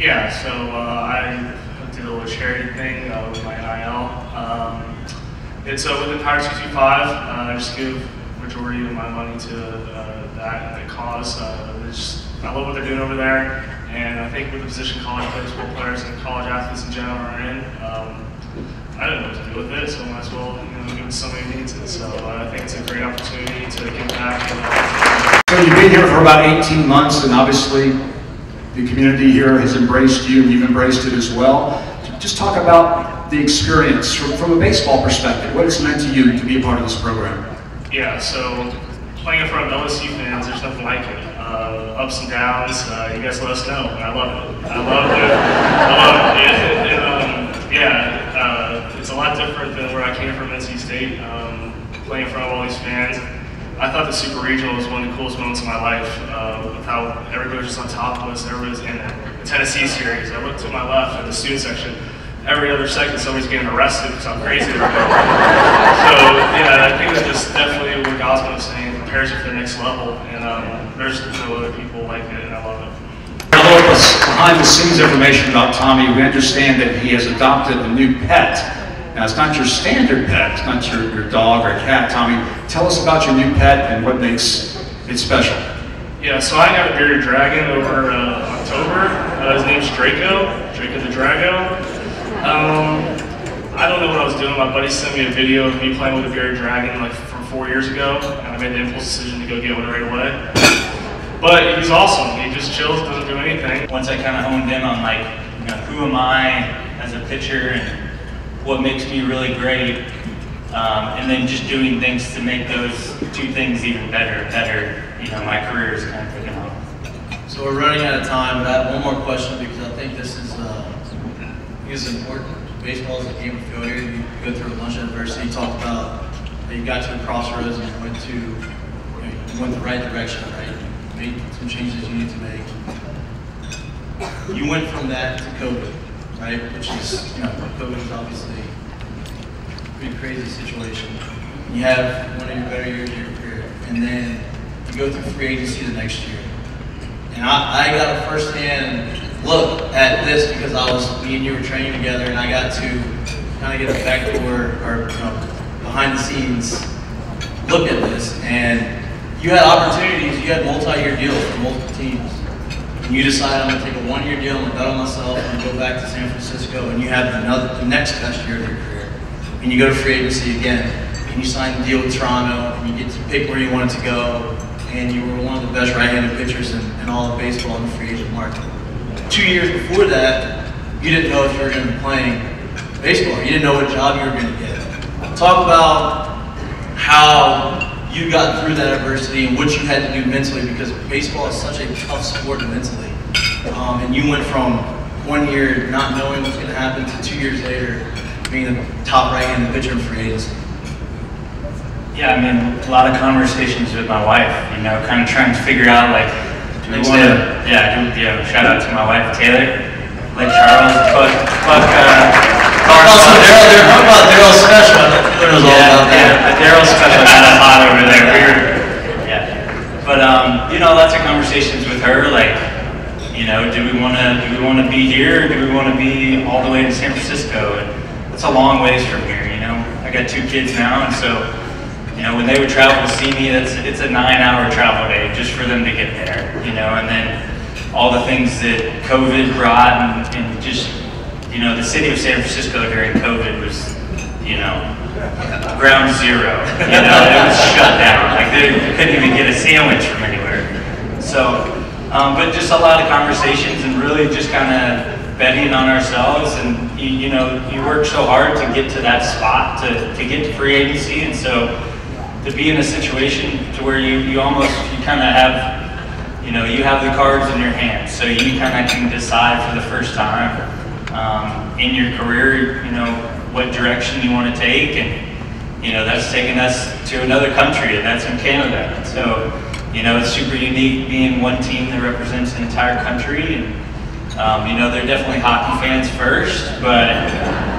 Yeah, so uh, I did a little charity thing uh, with my NIL. Um, it's uh, within Power 225. Uh, I just give majority of my money to uh, that, that cause. Uh, just, I love what they're doing over there, and I think with the position college football players and college athletes in general are in, um, I don't know what to do with it, so I might as well you know, give it to somebody who needs it. So uh, I think it's a great opportunity to give back. So you've been here for about 18 months, and obviously the community here has embraced you, and you've embraced it as well. Just talk about the experience from, from a baseball perspective. What it's meant to you to be a part of this program. Yeah, so playing in front of LSU fans, there's nothing like it. Uh, ups and downs, uh, you guys let us know, and I love it. I love it. I love it. And, um, yeah, it's a lot different than where I came from, NC State, um, playing in front of all these fans. I thought the Super Regional was one of the coolest moments of my life, uh, with how everybody was just on top of us, everybody was in. The Tennessee series, I looked to my left at the student section, every other second somebody's getting arrested because how crazy. So yeah, I think that just definitely what Gausman was saying prepares you for the next level, and um, there's no other people like it, and I love it. Behind the scenes information about Tommy. We understand that he has adopted a new pet. Now, it's not your standard pet, it's not your, your dog or cat. Tommy, tell us about your new pet and what makes it special. Yeah, so I got a bearded dragon over uh, October. Uh, his name's Draco, Draco the Drago. Um, I don't know what I was doing. My buddy sent me a video of me playing with a bearded dragon like from four years ago, and I made the impulse decision to go get one right away. But he's awesome. He just chills, doesn't do anything. once I kind of honed in on like, you know, who am I as a pitcher and what makes me really great, um, and then just doing things to make those two things even better, better, you know, my career is kind of taking off. So we're running out of time, but I have one more question because I think this is, uh, I think it's important. Baseball is a game of failure. You go through a bunch of adversity. You talked about that you got to the crossroads and you went to, you, know, you went the right direction, right? You made some changes you need to make. You went from that to COVID, right? Which is, you know, COVID is obviously a pretty crazy situation. You have one of your better years of your career, and then you go through free agency the next year. And I, I got a firsthand look at this because I was, me and you were training together and I got to kind of get a backdoor or you know, behind the scenes look at this. And you had opportunities, you had multi-year deals for multiple teams. And you decide I'm gonna take a one-year deal, I'm gonna bet on myself, gonna go back to San Francisco and you have another, the next best year of your career. And you go to free agency again and you sign the deal with Toronto and you get to pick where you wanted to go and you were one of the best right-handed pitchers in, in all of baseball in the free agent market. Two years before that, you didn't know if you were to be playing baseball. You didn't know what job you were going to get. Talk about how you got through that adversity and what you had to do mentally because baseball is such a tough sport mentally. Um, and you went from one year not knowing what's going to happen to two years later being the top right-handed pitcher in free agency. Yeah, I mean, a lot of conversations with my wife, you know, kind of trying to figure out like, do we want to, yeah, do, yeah, shout out to my wife Taylor, Lake Charles, fuck, fuck, uh, Talk about some Darrell, Darrell, talk about Darrell special. I know Taylor knows all yeah, about that. yeah, the Darrell's special kind of hot over there. We were, yeah, but um, you know, lots of conversations with her, like, you know, do we want to, do we want to be here, or do we want to be all the way to San Francisco? And it's a long ways from here, you know. I got two kids now, and so, you know, when they would travel to see me, that's it's a nine-hour travel day just for them to get there, you know, and then all the things that COVID brought, and, and just, you know, the city of San Francisco during COVID was, you know, ground zero. You know, it was shut down. Like they couldn't even get a sandwich from anywhere. So, um, but just a lot of conversations and really just kind of betting on ourselves. And you, you know, you work so hard to get to that spot to, to get to free agency, and so to be in a situation to where you, you almost you kind of have you know you have the cards in your hands, so you kind of can decide for the first time um, in your career, you know what direction you want to take, and you know that's taken us to another country, and that's in Canada. And so you know it's super unique being one team that represents an entire country, and um, you know they're definitely hockey fans first, but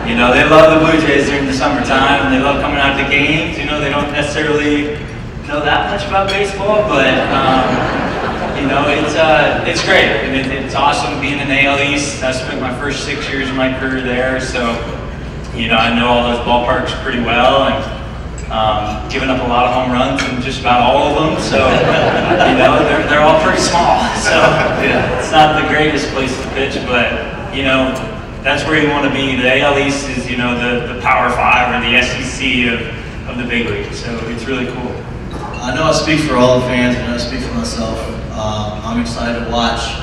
you know they love the Blue Jays during the summertime, and they love coming out to games. You know they don't necessarily know that much about baseball, but um, you know, it's uh, it's great. And it, it's awesome being in the AL East. I spent my first six years of my career there, so you know, I know all those ballparks pretty well, and um, given up a lot of home runs in just about all of them. So you know, they're they're all pretty small. So it's not the greatest place to pitch, but you know, that's where you want to be. The AL East is you know the the Power Five or the SEC of of the big league. So it's really cool. I know I speak for all the fans, and I speak for myself. Um, I'm excited to watch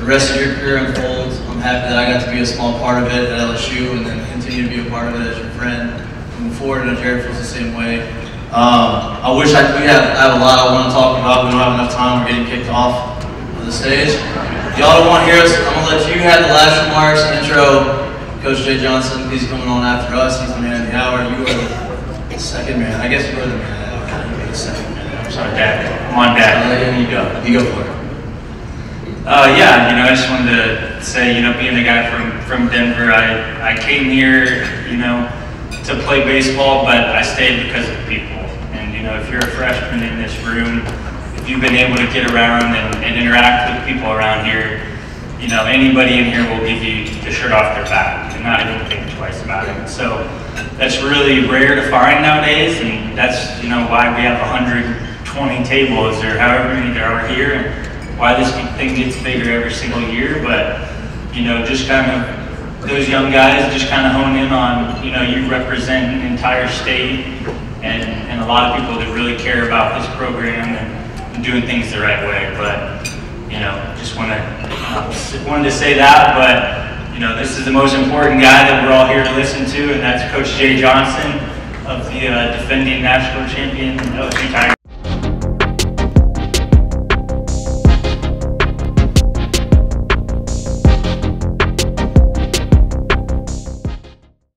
the rest of your career unfold. I'm happy that I got to be a small part of it at LSU, and then continue to be a part of it as your friend. Moving forward, and Jared feels the same way. Um, I wish I we have I have a lot I want to talk about. We don't have enough time. We're getting kicked off of the stage. Y'all don't want to hear us. I'm gonna let you have the last remarks, intro. Coach Jay Johnson, he's coming on after us. He's the man of the hour. You are the second man. I guess you are the man of the hour. You be the second man. I'm sorry. Dad, come on, Dad. Uh, you go. You go for it. Uh, yeah, you know, I just wanted to say, you know, being a guy from, from Denver, I, I came here, you know, to play baseball, but I stayed because of the people. And, you know, if you're a freshman in this room, if you've been able to get around and, and interact with people around here, you know, anybody in here will give you the shirt off their back and not even think twice about it. So that's really rare to find nowadays, and that's, you know, why we have 120 tables or however many there are here, and why this thing gets bigger every single year. But, you know, just kind of those young guys just kind of hone in on, you know, you represent an entire state and, and a lot of people that really care about this program and, doing things the right way. But, you know, just want to wanted to say that, but you know, this is the most important guy that we're all here to listen to, and that's Coach Jay Johnson of the uh, defending national champion LSU Tigers.